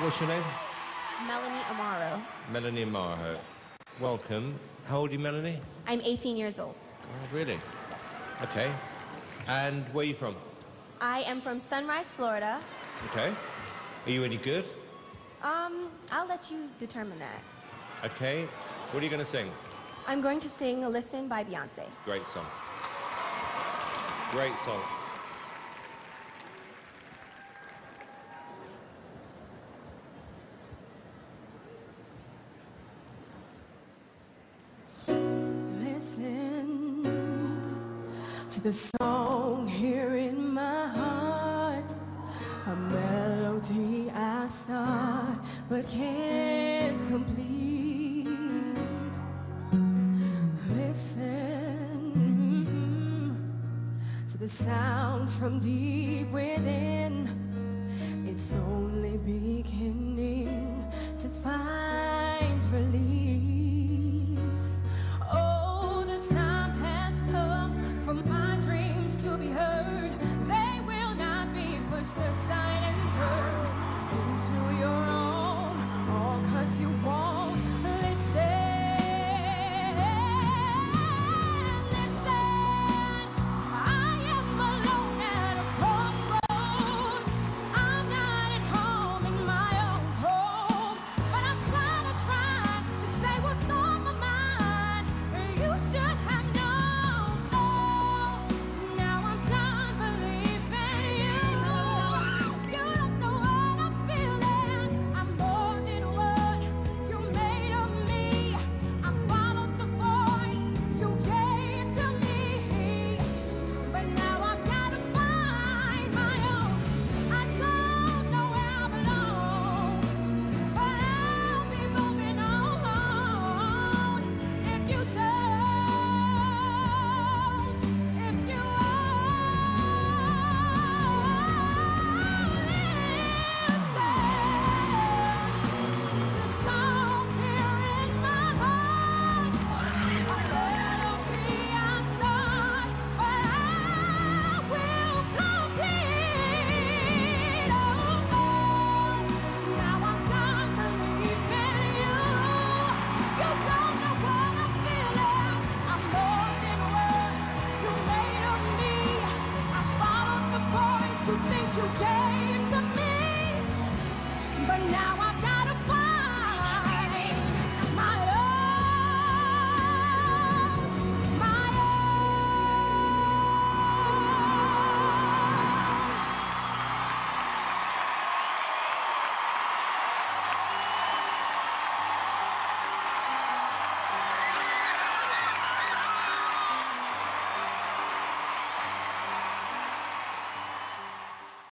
What's your name? Melanie Amaro. Melanie Amaro. Welcome. How old are you, Melanie? I'm 18 years old. Oh, really? Okay. And where are you from? I am from Sunrise, Florida. Okay. Are you any good? Um, I'll let you determine that. Okay. What are you going to sing? I'm going to sing a Listen by Beyonce. Great song. Great song. The song here in my heart, a melody I start but can't complete. Listen to the sounds from deep within. It's only beginning. you think you gave to me, but now I've got.